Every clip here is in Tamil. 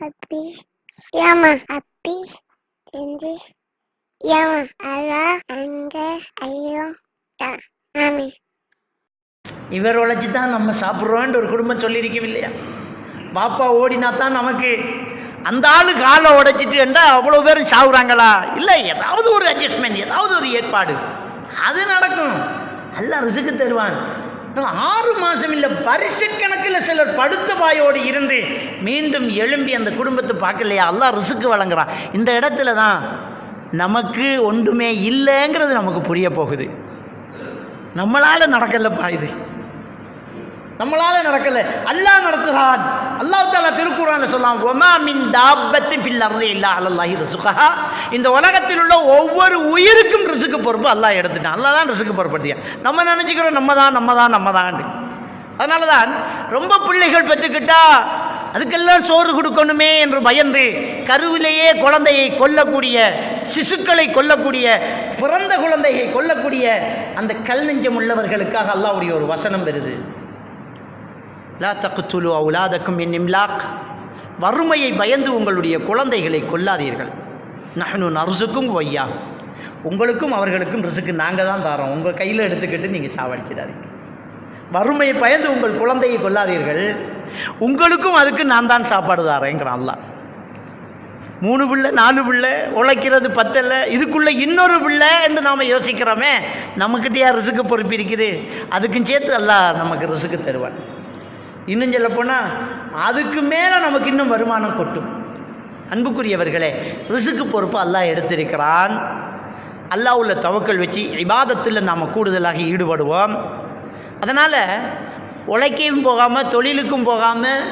அப்பி ஏமா அப்பி செஞ்சு ஏமா அழா Anga. ஐயோ Ta. இவர் உழைச்சி தான் நம்ம சாப்பிட்றோன்ற ஒரு குடும்பம் சொல்லியிருக்கோம் இல்லையா பாப்பா ஓடினா தான் நமக்கு அந்த ஆளு காலை உடைச்சிட்டு என்றால் அவ்வளோ பேரும் சாகுறாங்களா இல்லை ஏதாவது ஒரு அட்ஜஸ்ட்மெண்ட் ஏதாவது ஒரு ஏற்பாடு. அது நடக்கும் எல்லாம் ரிசுக்கு தருவான். ஆறு மாதம் இல்லை வருஷக்கணக்கில் சிலர் படுத்த வாயோடு இருந்து மீண்டும் எழும்பி அந்த குடும்பத்தை பார்க்கலையா? அல்லாஹ் ரிசுக்கு வழங்குறான். இந்த இடத்துல தான் நமக்கு ஒன்றுமே இல்லைங்கிறது நமக்கு புரிய போகுது. நம்மளால் நடக்கலப்பா இது. நம்மளால நடக்கலை. அல்லாஹ் நடத்துகிறான் அல்லாஹ் தாலா திருக்குறான்ல சொல்லலாம் ஒமா மின் தாபத்து ஃபில் இல்லா அல்லாஹி ரிசுகா இந்த உலகத்தில் உள்ள ஒவ்வொரு உயிருக்கும் ரிசுக்கு பொறுப்பு அல்லாஹ் எடுத்துட்டான். அல்லாஹ் தான் ரிசுக்கு பொறுப்படுத்தியா நம்ம நினச்சிக்கிறோம் நம்ம தான் நம்ம தான் நம்ம தான் அதனால தான் ரொம்ப பிள்ளைகள் பெற்றுக்கிட்டா அதுக்கெல்லாம் சோறு கொடுக்கணுமே என்று பயந்து கருவிலேயே குழந்தையை கொல்லக்கூடிய சிசுக்களை கொல்லக்கூடிய பிறந்த குழந்தையை கொல்லக்கூடிய அந்த கல் நெஞ்சம் உள்ளவர்களுக்காக அல்லாவுடைய ஒரு வசனம் வருது. லா தக்குத்துலு அவுலாதக்கும் என் இம்லாக். வறுமையை பயந்து உங்களுடைய குழந்தைகளை கொல்லாதீர்கள். நஹனு நர்சுக்கும் ஒய்யா. உங்களுக்கும் அவர்களுக்கும் ரிசுக்கு நாங்கள் தான் தரோம். உங்கள் கையில் எடுத்துக்கிட்டு நீங்கள் சாவடிச்சிடாதீங்க. வறுமையை பயந்து உங்கள் குழந்தையை கொல்லாதீர்கள். உங்களுக்கும் அதுக்கு நான் தான் சாப்பாடு தரேங்கிறான் அல்லா மூணு பிள்ளை நாலு பிள்ளை உழைக்கிறது பத்தல்ல இதுக்குள்ள இன்னொரு பிள்ளை என்று நாம் யோசிக்கிறோமே நம்மக்கிட்டே ரிசுக்கு பொறுப்பு இருக்குது? அதுக்கும் சேர்த்து எல்லாம் நமக்கு ரிசுக்கு தருவான். இன்னும் சொல்ல போனால் அதுக்கு மேலே நமக்கு இன்னும் வருமானம் கொட்டும். அன்புக்குரியவர்களே ரிசுக்கு பொறுப்பு அல்லாஹ் எடுத்திருக்கிறான். அல்லாஹ் உள்ள தவக்கல் வச்சு இபாதத்தில் நாம் கூடுதலாக ஈடுபடுவோம். அதனால் உழைக்கையும் போகாமல் தொழிலுக்கும் போகாமல்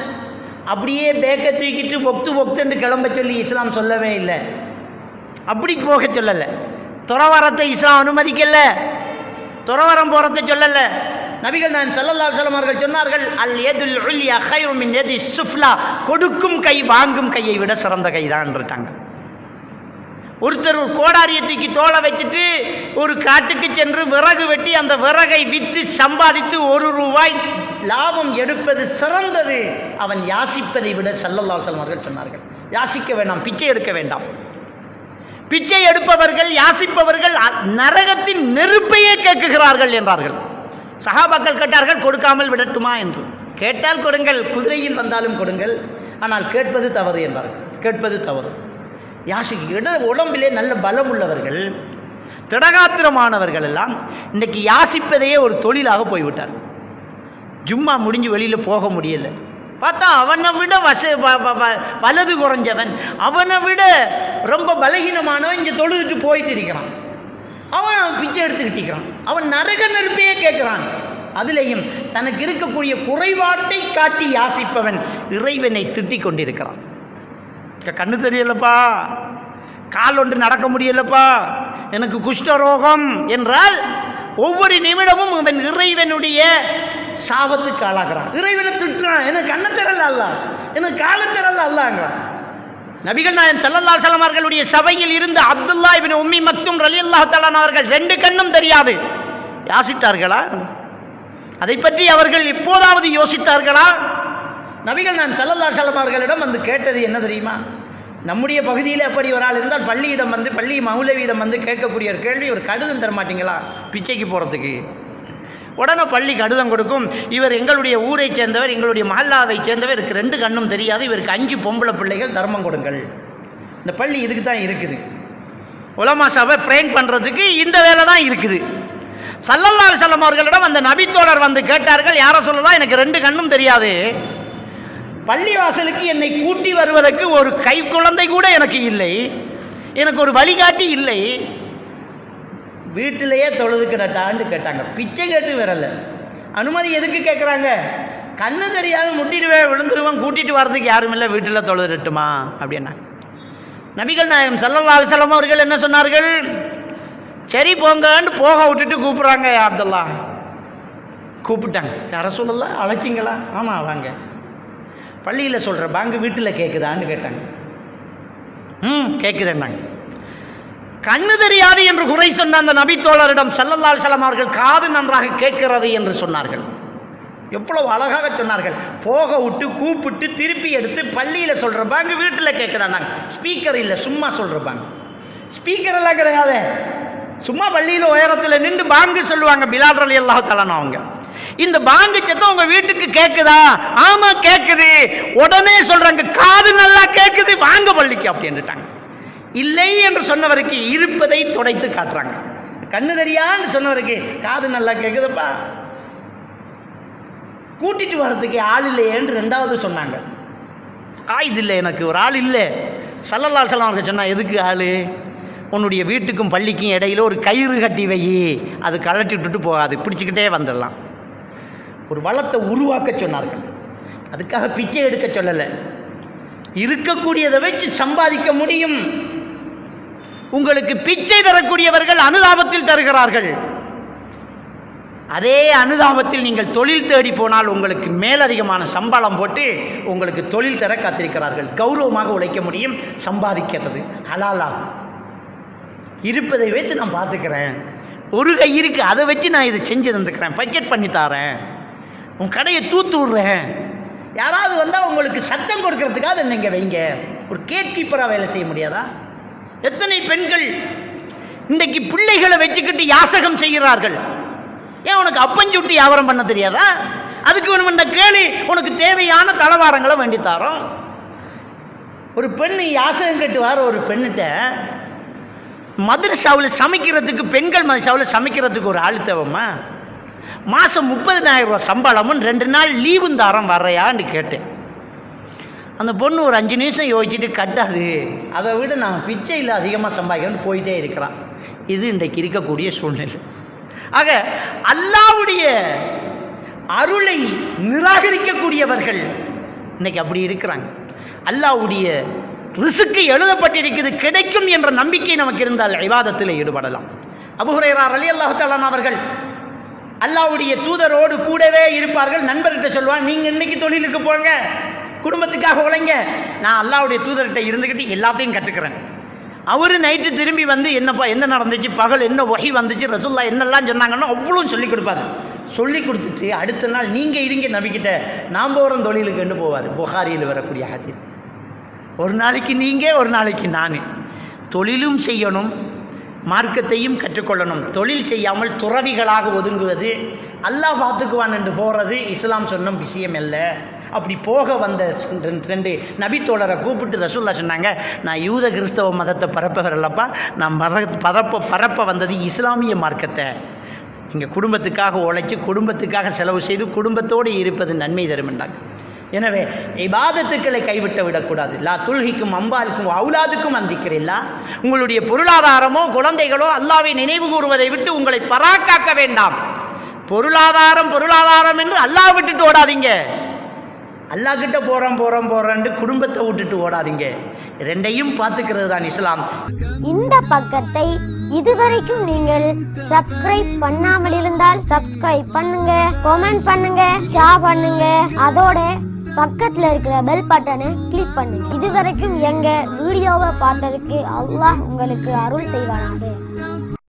அப்படியே பேக்கை தூக்கிட்டு ஒக்து ஒக்துன்னு கிளம்ப சொல்லி இஸ்லாம் சொல்லவே இல்லை. அப்படி போக சொல்லலை. துறவரத்தை இஸ்லாம் அனுமதிக்கலை. துறவரம் போகிறத சொல்லலை. நபிகள் நான் சல்லல்லா சொல்லம் அவர்கள் சொன்னார்கள் அல் எதுல் உல்யா ஹைரும் மின் எதி சுஃப்லா. கொடுக்கும் கை வாங்கும் கையை விட சிறந்த கை தான் ஒருத்தர் ஒரு கோடாரியை தூக்கி தோலை வச்சுட்டு ஒரு காட்டுக்கு சென்று விறகு வெட்டி அந்த விறகை விற்று சம்பாதித்து ஒரு ரூபாய் லாபம் எடுப்பது சிறந்தது. அவன் யாசிப்பதை விட சல்லல்லா அலுவலம் சொன்னார்கள் யாசிக்க வேண்டாம் பிச்சை எடுக்க வேண்டாம். பிச்சை எடுப்பவர்கள் யாசிப்பவர்கள் அ- நரகத்தின் நெருப்பையே கேட்குகிறார்கள் என்றார்கள். சகாபாக்கள் கேட்டார்கள் கொடுக்காமல் விடட்டுமா? என்று. கேட்டால் கொடுங்கள் குதிரையில் வந்தாலும் கொடுங்கள். ஆனால் கேட்பது தவறு என்றார்கள் கேட்பது தவறு. யாசிக்கு இட உடம்பிலே நல்ல பலம் உள்ளவர்கள் திடகாத்திரமானவர்கள் எல்லாம் இன்னைக்கு யாசிப்பதையே ஒரு தொழிலாக போய்விட்டார். ஜும்மா முடிஞ்சு வெளியில் போக முடியலை. பார்த்தா அவனை விட வச வலது குறைஞ்சவன். அவனை விட ரொம்ப பலகீனமானவன் இங்கே தொழுதுட்டு போயிட்டு இருக்கிறான். அவன் பிச்சை எடுத்துக்கிட்டு இருக்கிறான். அவன் நரக நெருப்பையே கேட்கிறான். அதிலேயும் தனக்கு இருக்கக்கூடிய குறைபாட்டை காட்டி யாசிப்பவன் இறைவனை திட்டிக் கொண்டிருக்கிறான். கண்ணு தெரியலப்பா. கால் ஒன்று நடக்க முடியலப்பா. எனக்கு குஷ்டரோகம் என்றால் ஒவ்வொரு நிமிடமும் அவன் இறைவனுடைய சாபத்துக்கு ஆளாகிறான். இறைவனை திட்டுறான். எனக்கு கண்ணை திறல் அல்ல. எனக்கு காலை திறல் அல்லாங்கிறான். நபிகள் நாயன் ஸல்லல்லாஹு அலைஹி அவர்களுடைய சபையில் இருந்த அப்துல்லா இவன் உம்மி மக்தும் ரலியல்லாஹு தஆலா அவர்கள் ரெண்டு கண்ணும் தெரியாது. யாசித்தார்களா? அதை பற்றி அவர்கள் எப்போதாவது யோசித்தார்களா? நபிகள் நான் செல்லல்லா அலைஹி அவர்களிடம் வந்து கேட்டது என்ன தெரியுமா? நம்முடைய பகுதியில் அப்படி ஒரு ஆள் இருந்தால் பள்ளியிடம் வந்து பள்ளி மௌலவியிடம் வந்து கேட்கக்கூடிய ஒரு கேள்வி ஒரு கடிதம் தரமாட்டிங்களா பிச்சைக்கு போகிறதுக்கு உடனே பள்ளி கடிதம் கொடுக்கும். இவர் எங்களுடைய ஊரை சேர்ந்தவர் எங்களுடைய மஹல்லாவை சேர்ந்தவர். இவருக்கு ரெண்டு கண்ணும் தெரியாது. இவருக்கு அஞ்சு பொம்பளை பிள்ளைகள் தர்மம் கொடுங்கள். இந்த பள்ளி இதுக்கு தான் இருக்குது. உலமா சபை ஃப்ரேங்க் பண்ணுறதுக்கு இந்த வேலை தான் இருக்குது. சல்லல்லா செல்லம் அவர்களிடம் அந்த நபித்தோழர் வந்து கேட்டார்கள் யாரை சொல்லலாம் எனக்கு ரெண்டு கண்ணும் தெரியாது. பள்ளிவாசலுக்கு என்னை கூட்டி வருவதற்கு ஒரு கை குழந்தை கூட எனக்கு இல்லை. எனக்கு ஒரு வழிகாட்டி இல்லை. வீட்டிலேயே தொழுதுக்கிடட்டான்னு கேட்டாங்க. பிச்சை கேட்டு வரல. அனுமதி எதுக்கு கேட்குறாங்க கண்ணு தெரியாத முட்டிடுவேன் விழுந்துருவேன் கூட்டிகிட்டு வர்றதுக்கு யாரும் இல்லை வீட்டில் தொழுதுட்டுமா அப்படின்னா நபிகள் நாயகம் ஸல்லல்லாஹு செல்லம் அவர்கள் என்ன சொன்னார்கள்? சரி போங்கன்னு போக விட்டுட்டு கூப்பிட்றாங்க யா அப்துல்லா. கூப்பிட்டாங்க. யார சொல்லல? அழைச்சிங்களா? ஆமாம் வாங்க. பள்ளியில் சொல்கிற பாங்கு வீட்டில் கேட்குதான்னு கேட்டாங்க. ம் கேட்குதுன்னாங்க கண்ணு தெரியாது என்று குறை சொன்ன அந்த நபித்தோழரிடம் செல்லல்லால் செல்லமார்கள் அவர்கள் காது நன்றாக கேட்கிறது என்று சொன்னார்கள். எவ்வளவு அழகாக சொன்னார்கள். போக விட்டு கூப்பிட்டு திருப்பி எடுத்து பள்ளியில் சொல்கிறப்பாங்க வீட்டில் கேட்குறாங்க ஸ்பீக்கர் இல்லை சும்மா சொல்கிறப்பாங்க ஸ்பீக்கர் எல்லாம் கிடையாது. சும்மா பள்ளியில் உயரத்தில் நின்று பாங்கு சொல்லுவாங்க பிலால் அலி அல்லாஹ் தலான் அவங்க. இந்த பாங்கு சத்தம் உங்க வீட்டுக்கு கேக்குதா? ஆமா கேக்குது. உடனே சொல்றாங்க காது நல்லா கேக்குது வாங்க பள்ளிக்கு அப்படின்னுட்டாங்க. இல்லை என்று சொன்னவருக்கு இருப்பதை துடைத்து காட்டுறாங்க. கண்ணு தெரியான்னு சொன்னவருக்கு காது நல்லா கேட்குதுப்பா கூட்டிட்டு வர்றதுக்கு ஆள் இல்லையேன்னு ரெண்டாவது சொன்னாங்க. ஆயுது இல்லை எனக்கு ஒரு ஆள் இல்லை. சல்லல்லா சலாம் சொன்னால் சொன்னா எதுக்கு ஆள்? உன்னுடைய வீட்டுக்கும் பள்ளிக்கும் இடையில ஒரு கயிறு கட்டி வை. அது கழட்டி விட்டுட்டு போகாது. பிடிச்சிக்கிட்டே வந்துடலாம். ஒரு வளத்தை உருவாக்க சொன்னார்கள். அதுக்காக பிச்சை எடுக்க சொல்லலை. இருக்கக்கூடியதை வச்சு சம்பாதிக்க முடியும். உங்களுக்கு பிச்சை தரக்கூடியவர்கள் அனுதாபத்தில் தருகிறார்கள். அதே அனுதாபத்தில் நீங்கள் தொழில் தேடி போனால் உங்களுக்கு மேலதிகமான சம்பளம் போட்டு உங்களுக்கு தொழில் தர காத்திருக்கிறார்கள். கௌரவமாக உழைக்க முடியும். சம்பாதிக்கிறது. ஹலாலாகும். இருப்பதை வைத்து நான் பார்த்துக்கிறேன். ஒரு கை இருக்கு அதை வச்சு நான் இதை செஞ்சு தந்துக்கிறேன். பக்கெட் பண்ணி தாரேன். உன் கடையை தூத்து விடுறேன். யாராவது வந்தால் உங்களுக்கு சத்தம் கொடுக்கறதுக்காக அதை நீங்கள் வைங்க. ஒரு கேட் கீப்பராக வேலை செய்ய முடியாதா? எத்தனை பெண்கள் இன்றைக்கு பிள்ளைகளை வச்சுக்கிட்டு யாசகம் செய்கிறார்கள்? ஏன் உனக்கு அப்பஞ்சுட்டு வியாபாரம் பண்ண தெரியாதா? அதுக்கு வேணும் இந்த கேள்வி உனக்கு தேவையான தளவாரங்களை வேண்டி தாரோம். ஒரு பெண் யாசகம் கட்டு வார ஒரு பெண்ணிட்ட மதுரசாவில் சமைக்கிறதுக்கு பெண்கள் மதுரசாவில் சமைக்கிறதுக்கு ஒரு ஆள் தேவைம்மா மாதம் முப்பதினாயிரம் ரூபா சம்பளமும் ரெண்டு நாள் லீவும் தாரம் வர்றையான்னு கேட்டேன். அந்த பொண்ணு ஒரு அஞ்சு நிமிஷம் யோசிச்சுட்டு கட்டாது. அதை விட நான் பிச்சையில் அதிகமாக சம்பாதிக்கணும்னு போயிட்டே இருக்கிறான். இது இன்றைக்கு இருக்கக்கூடிய சூழ்நிலை. ஆக அல்லாவுடைய அருளை நிராகரிக்கக்கூடியவர்கள் இன்னைக்கு அப்படி இருக்கிறாங்க. அல்லாவுடைய ரிசுக்கு எழுதப்பட்டிருக்குது கிடைக்கும் என்ற நம்பிக்கை நமக்கு இருந்தால் விவாதத்தில் ஈடுபடலாம் அபுஹுரேரார் அலி அல்லாஹாலான் அவர்கள் அல்லாவுடைய தூதரோடு கூடவே இருப்பார்கள். நண்பர்கிட்ட சொல்லுவாங்க நீங்கள் இன்னைக்கு தொழிலுக்கு போங்க குடும்பத்துக்காக உழைங்க. நான் அல்லாவுடைய தூதர்கிட்ட இருந்துக்கிட்டு எல்லாத்தையும் கற்றுக்கிறேன் அவர் நைட்டு திரும்பி வந்து என்னப்பா என்ன நடந்துச்சு? பகல் என்ன வகை வந்துச்சு? ரசுல்லா என்னெல்லாம் சொன்னாங்கன்னா அவ்வளோ சொல்லிக் கொடுப்பாரு. சொல்லி கொடுத்துட்டு அடுத்த நாள் நீங்கள் இருங்க நம்பிக்கிட்ட நான் போகிறோம் தொழிலுக்குன்னு போவார். புகாரியில் வரக்கூடிய ஹதீஸ். ஒரு நாளைக்கு நீங்கள் ஒரு நாளைக்கு நான். தொழிலும் செய்யணும் மார்க்கத்தையும் கற்றுக்கொள்ளணும். தொழில் செய்யாமல் துறவிகளாக ஒதுங்குவது அல்லாஹ் பார்த்துக்குவான் என்று போகிறது இஸ்லாம் சொன்ன விஷயம் அல்ல அப்படி போக வந்த ரெண்டு- நபி நபித்தோழரை கூப்பிட்டு ரசூல்லா சொன்னாங்க நான் யூத கிறிஸ்தவ மதத்தை பரப்புகிறல்லப்பா நான் மத பரப்ப பரப்ப வந்தது இஸ்லாமிய மார்க்கத்தை. நீங்கள் குடும்பத்துக்காக உழைச்சி குடும்பத்துக்காக செலவு செய்து குடும்பத்தோடு இருப்பது நன்மை தருமென்றாங்க. எனவே இபாதத்துக்களை கைவிட்டு விடக்கூடாது. லா துல்கிக்கும் அம்பாலுக்கும் அவுலாதுக்கும் அந்திக்கிறீல்லா உங்களுடைய பொருளாதாரமோ குழந்தைகளோ அல்லாவை நினைவு கூறுவதை விட்டு உங்களை பராக்காக்க வேண்டாம். பொருளாதாரம் பொருளாதாரம் என்று அல்லாஹ் விட்டுட்டு ஓடாதீங்க. அல்லாஹ் கிட்ட போறோம் போறோம் போறோம்னு குடும்பத்தை விட்டுட்டு ஓடாதீங்க. ரெண்டையும் பார்த்துக்கிறது தான் இஸ்லாம். இந்த பக்கத்தை இதுவரைக்கும் நீங்கள் சப்ஸ்கிரைப் பண்ணாமல் இருந்தால் சப்ஸ்கிரைப் பண்ணுங்க கமெண்ட் பண்ணுங்க ஷேர் பண்ணுங்க. அதோட பக்கத்தில் இருக்கிற பெல் பட்டனை கிளிக் பண்ணுங்க இதுவரைக்கும் எங்க வீடியோவை பார்த்ததுக்கு அல்லாஹ் உங்களுக்கு அருள் செய்வானாக.